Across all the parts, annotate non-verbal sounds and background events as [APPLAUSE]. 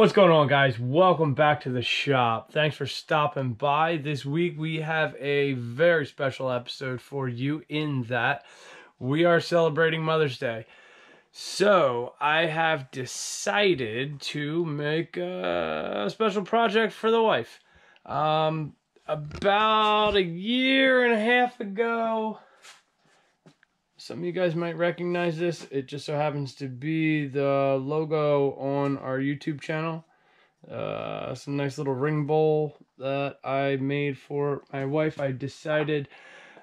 What's going on, guys? Welcome back to the shop. Thanks for stopping by. This week we have a very special episode for you in that we are celebrating Mother's Day. So I have decided to make a special project for the wife. Um, about a year and a half ago, some of you guys might recognize this. It just so happens to be the logo on our YouTube channel. Uh, some nice little ring bowl that I made for my wife. I decided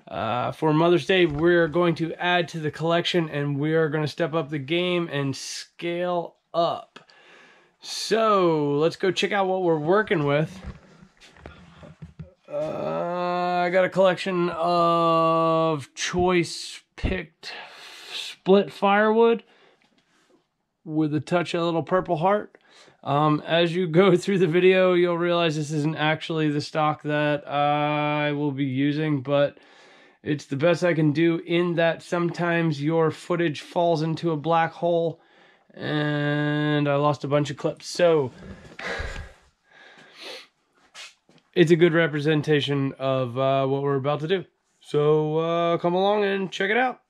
uh, for Mother's Day, we're going to add to the collection and we are going to step up the game and scale up. So let's go check out what we're working with. Uh, I got a collection of choice picked split firewood with a touch of a little purple heart. Um, as you go [LAUGHS] through the video, you'll realize this isn't actually the stock that I will be using, but it's the best I can do in that sometimes your footage falls into a black hole and I lost a bunch of clips. So [SIGHS] it's a good representation of uh, what we're about to do. So uh, come along and check it out.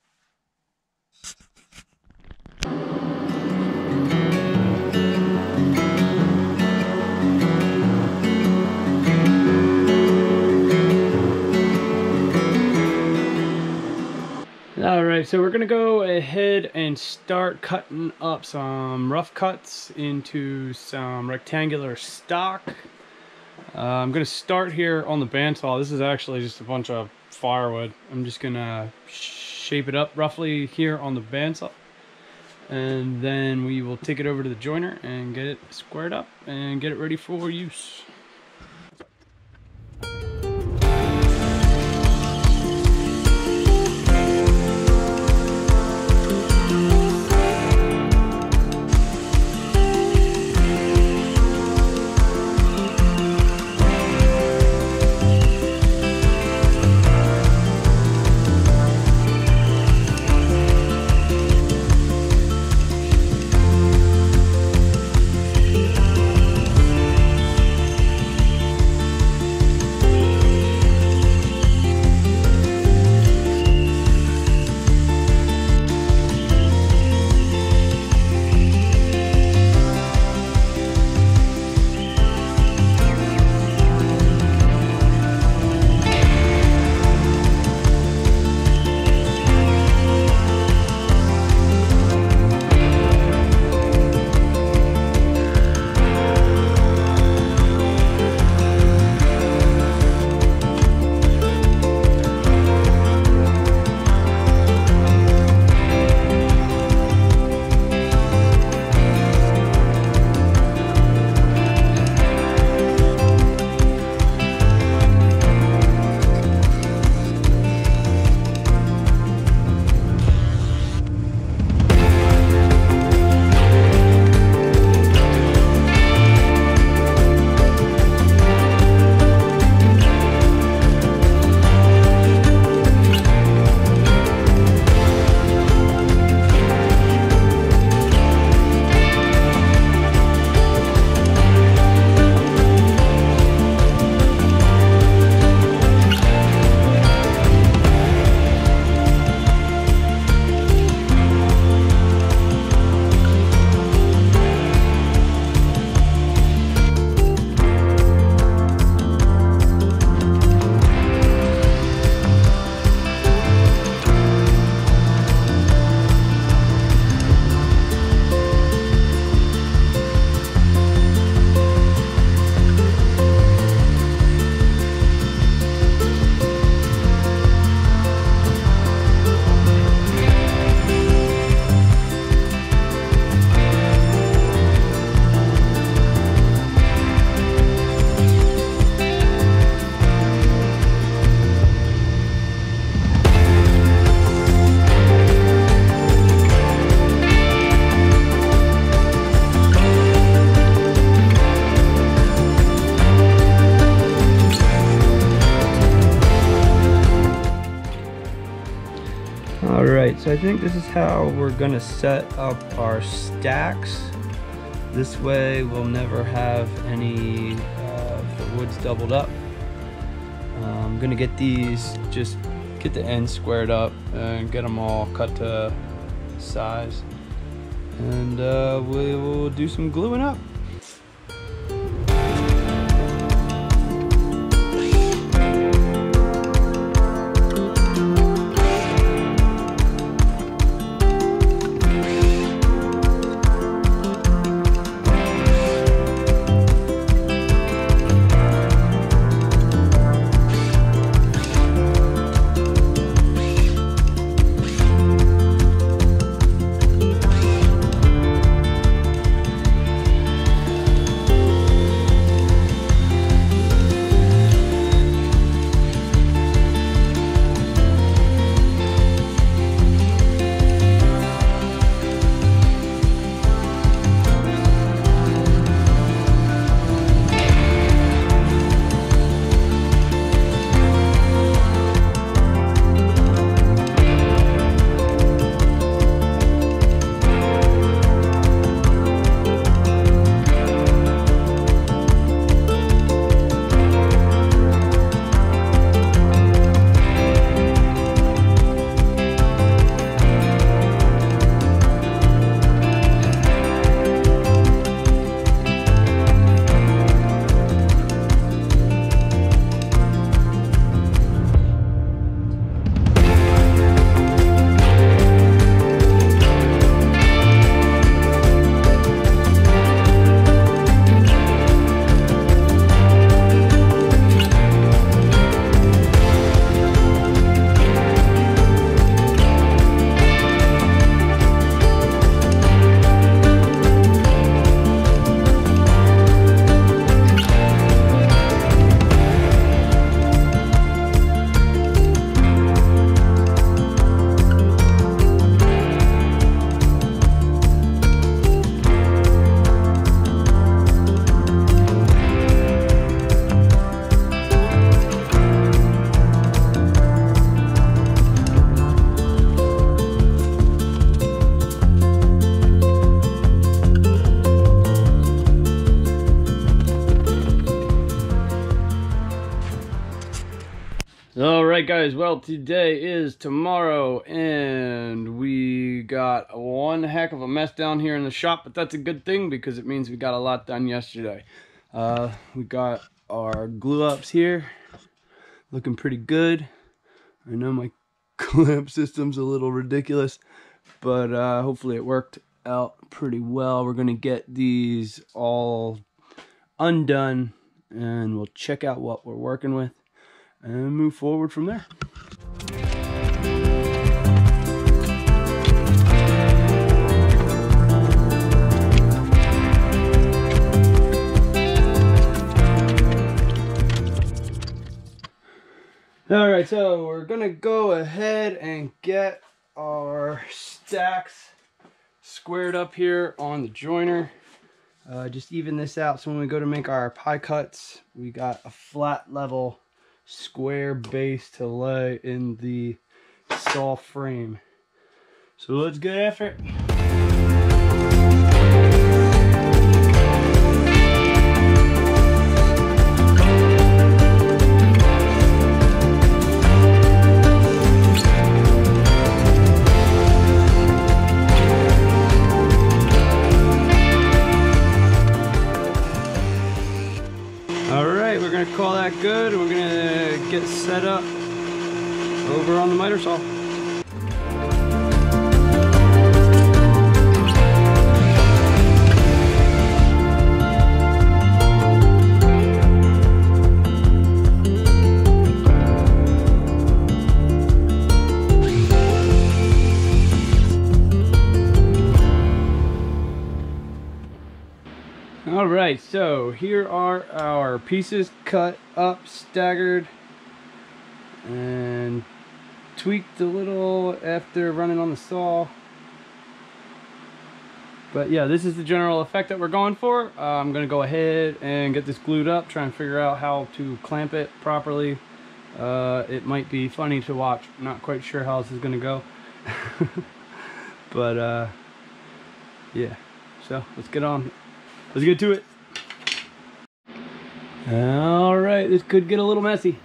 All right, so we're gonna go ahead and start cutting up some rough cuts into some rectangular stock. Uh, I'm gonna start here on the bandsaw. This is actually just a bunch of firewood. I'm just gonna shape it up roughly here on the bandsaw. And then we will take it over to the joiner and get it squared up and get it ready for use. So I think this is how we're gonna set up our stacks. This way we'll never have any uh, the woods doubled up. Uh, I'm gonna get these, just get the ends squared up and get them all cut to size. And uh, we will do some gluing up. Guys. Well, today is tomorrow, and we got one heck of a mess down here in the shop, but that's a good thing because it means we got a lot done yesterday. Uh, we got our glue ups here, looking pretty good. I know my [LAUGHS] clamp system's a little ridiculous, but uh, hopefully it worked out pretty well. We're gonna get these all undone, and we'll check out what we're working with and move forward from there. All right, so we're gonna go ahead and get our stacks squared up here on the joiner. Uh, just even this out so when we go to make our pie cuts, we got a flat level square base to lay in the saw frame. So let's get after it. All right, we're gonna call that good. We're gonna get set up over on the miter saw. All right, so here are our pieces cut up, staggered, and tweaked a little after running on the saw. But yeah, this is the general effect that we're going for. Uh, I'm gonna go ahead and get this glued up, try and figure out how to clamp it properly. Uh, it might be funny to watch. I'm not quite sure how this is gonna go. [LAUGHS] but uh, yeah, so let's get on Let's get to it. All right, this could get a little messy.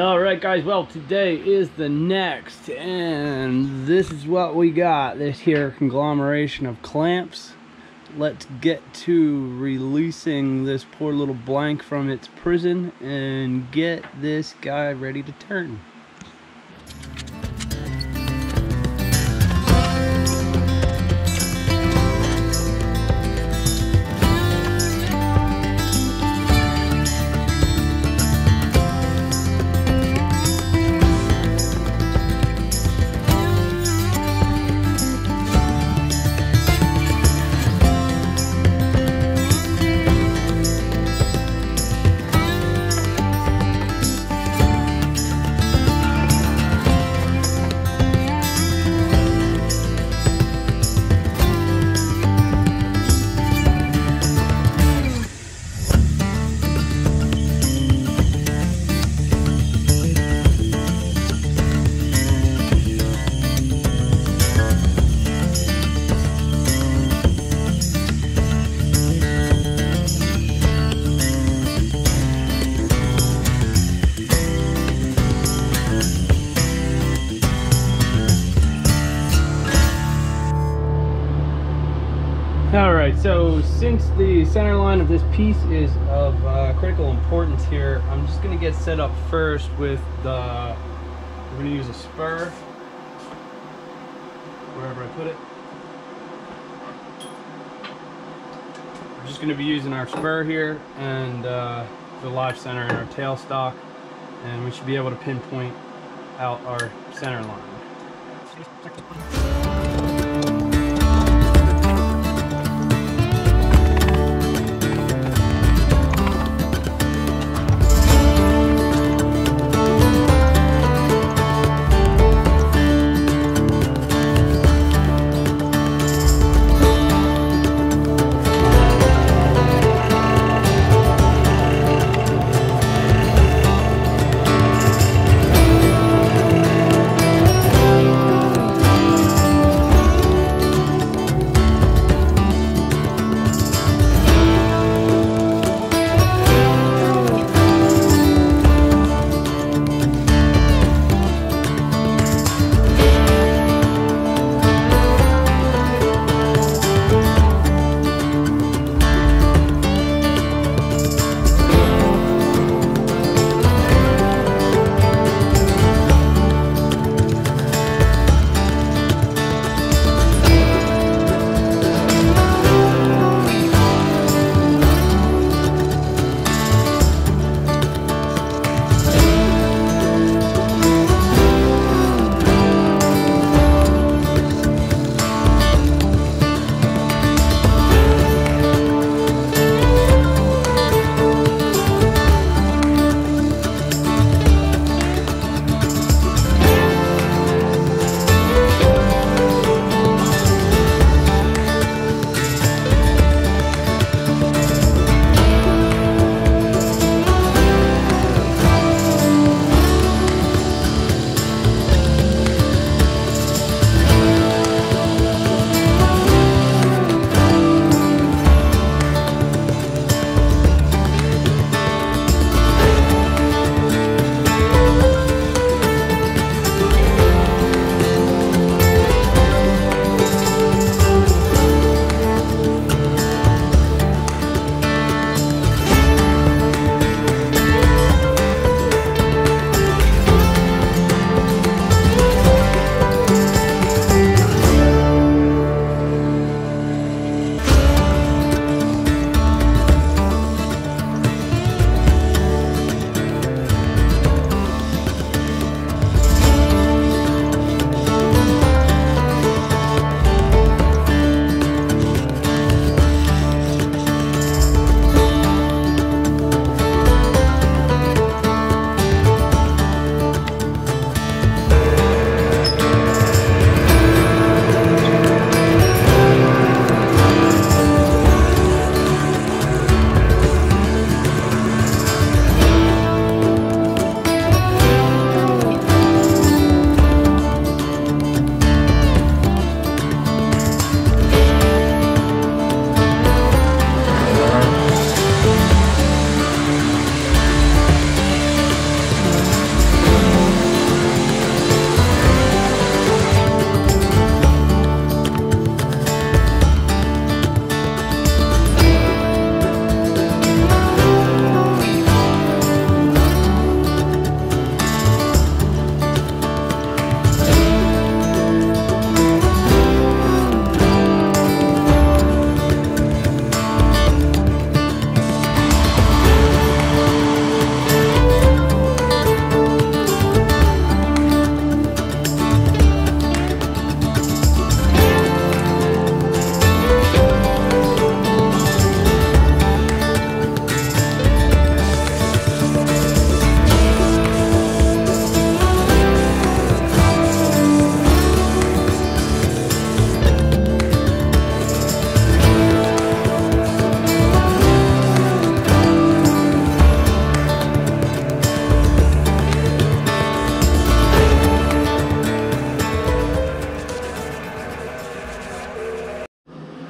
All right, guys. Well, today is the next, and this is what we got. This here conglomeration of clamps. Let's get to releasing this poor little blank from its prison and get this guy ready to turn. Center line of this piece is of uh, critical importance here, I'm just gonna get set up first with the, we're gonna use a spur, wherever I put it. We're just gonna be using our spur here and uh, the live center and our tailstock, and we should be able to pinpoint out our center line.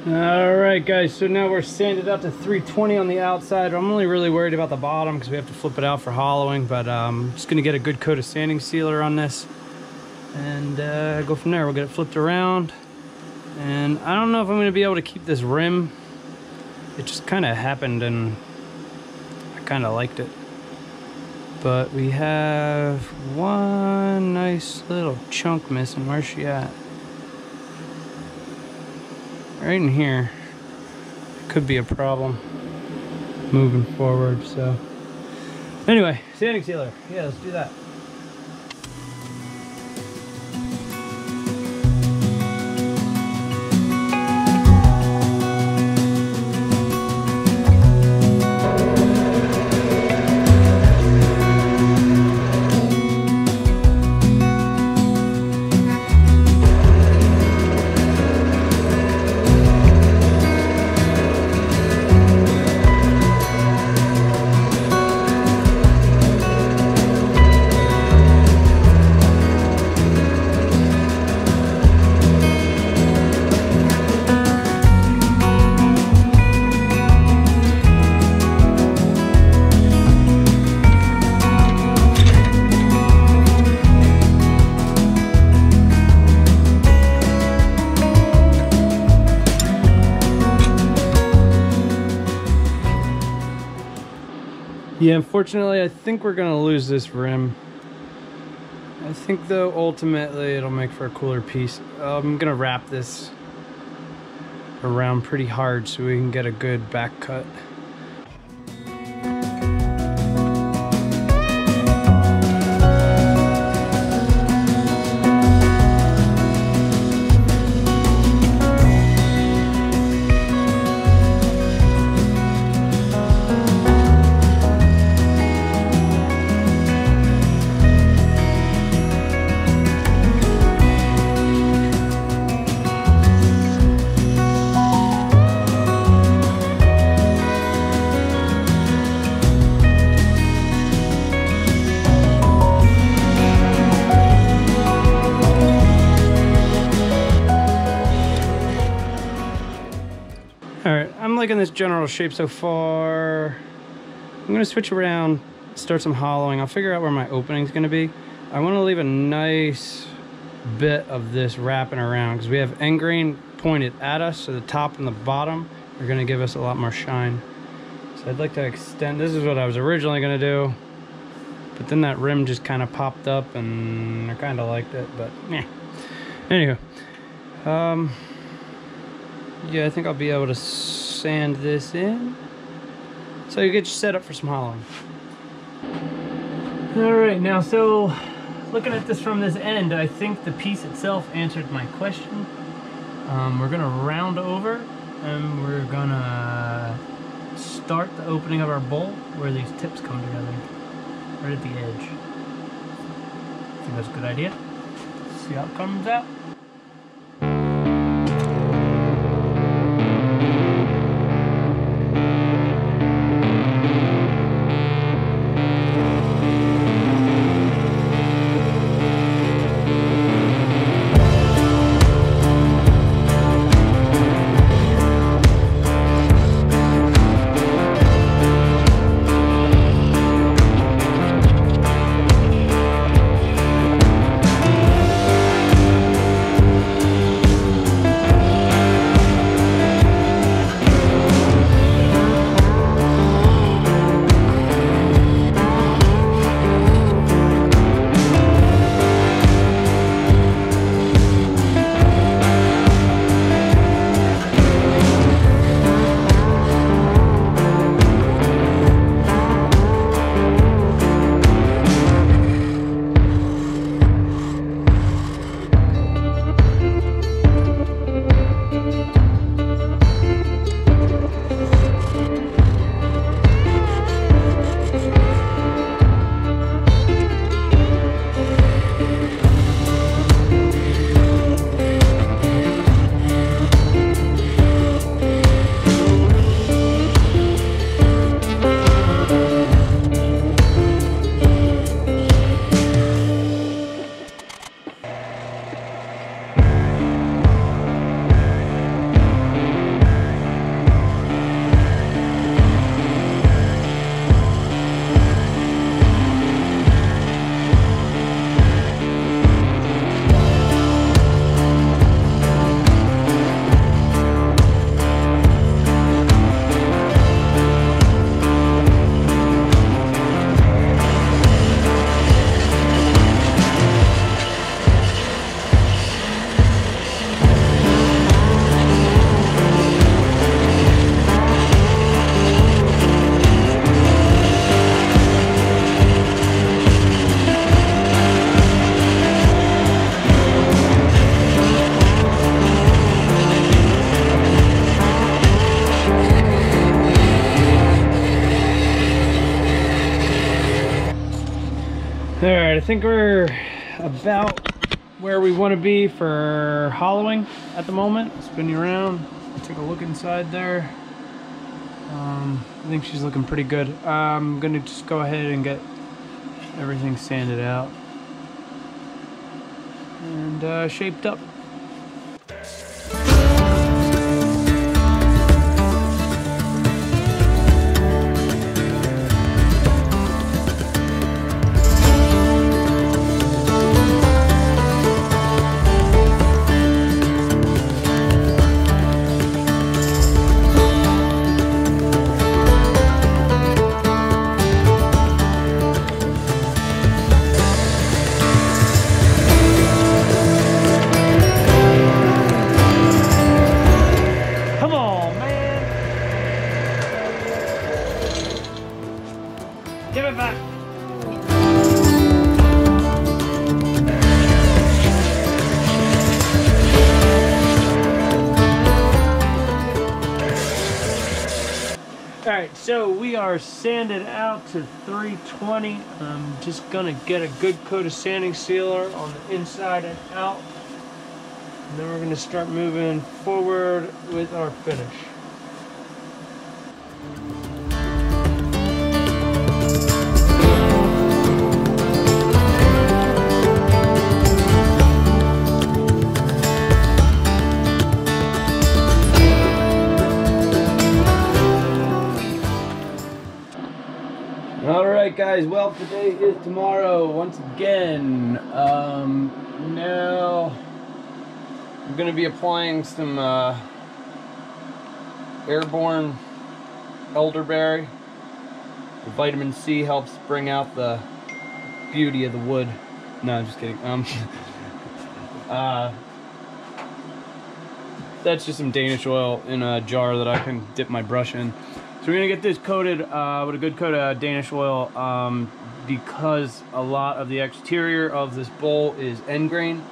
Right, guys, so now we're sanded up to 320 on the outside. I'm only really worried about the bottom because we have to flip it out for hollowing, but um, just gonna get a good coat of sanding sealer on this and uh, go from there. We'll get it flipped around. And I don't know if I'm gonna be able to keep this rim. It just kind of happened and I kind of liked it. But we have one nice little chunk missing. Where's she at? Right in here. Could be a problem moving forward, so. Anyway, sanding sealer. Yeah, let's do that. Yeah, unfortunately, I think we're gonna lose this rim. I think though, ultimately, it'll make for a cooler piece. I'm gonna wrap this around pretty hard so we can get a good back cut. General shape so far. I'm gonna switch around, start some hollowing. I'll figure out where my opening's gonna be. I wanna leave a nice bit of this wrapping around because we have end grain pointed at us, so the top and the bottom are gonna give us a lot more shine. So I'd like to extend, this is what I was originally gonna do, but then that rim just kind of popped up and I kind of liked it, but yeah. Anywho, um, yeah, I think I'll be able to sand this in. So you get you set up for some hollowing. All right, now so looking at this from this end, I think the piece itself answered my question. Um, we're gonna round over and we're gonna start the opening of our bowl where these tips come together, right at the edge. I think that's a good idea. See how it comes out. Think we're about where we want to be for hollowing at the moment. Spin you around, take a look inside there. Um, I think she's looking pretty good. I'm gonna just go ahead and get everything sanded out and uh, shaped up. Just gonna get a good coat of sanding sealer on the inside and out. And then we're to start moving forward with our finish. Guys. Well, today is tomorrow once again. Um, now I'm gonna be applying some uh, airborne elderberry. The vitamin C helps bring out the beauty of the wood. No, I'm just kidding. Um, [LAUGHS] uh, that's just some Danish oil in a jar that I can dip my brush in. So we're gonna get this coated uh, with a good coat of Danish oil um, because a lot of the exterior of this bowl is end grain.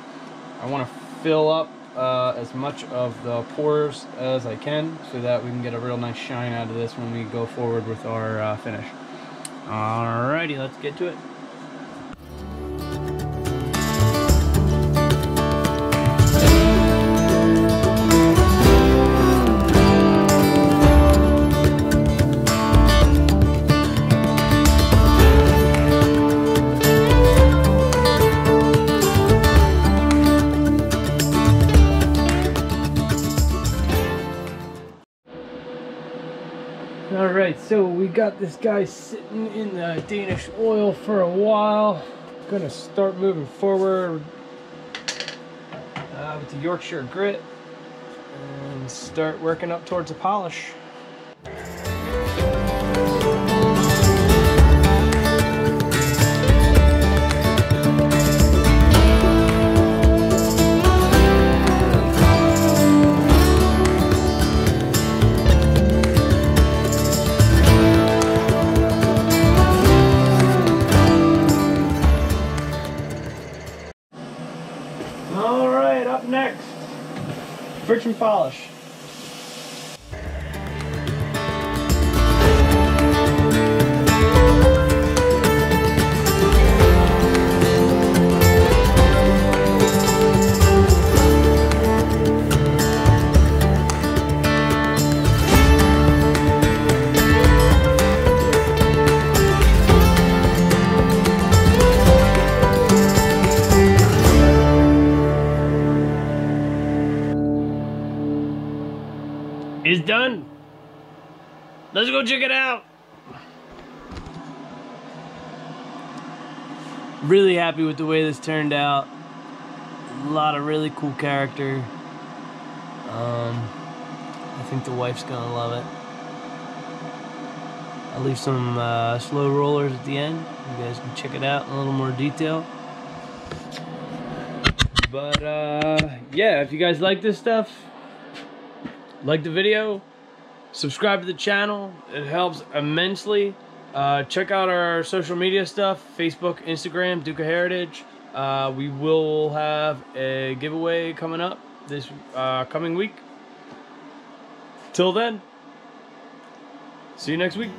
I want to fill up uh, as much of the pores as I can so that we can get a real nice shine out of this when we go forward with our uh, finish. Alrighty, let's get to it. Got this guy sitting in the Danish oil for a while. Gonna start moving forward uh, with the Yorkshire grit and start working up towards a polish. Polish. Is done. Let's go check it out. Really happy with the way this turned out. A lot of really cool character. Um, I think the wife's gonna love it. I'll leave some uh, slow rollers at the end. You guys can check it out in a little more detail. But uh, yeah, if you guys like this stuff, like the video, subscribe to the channel. It helps immensely. Uh, check out our social media stuff Facebook, Instagram, Duka Heritage. Uh, we will have a giveaway coming up this uh, coming week. Till then, see you next week.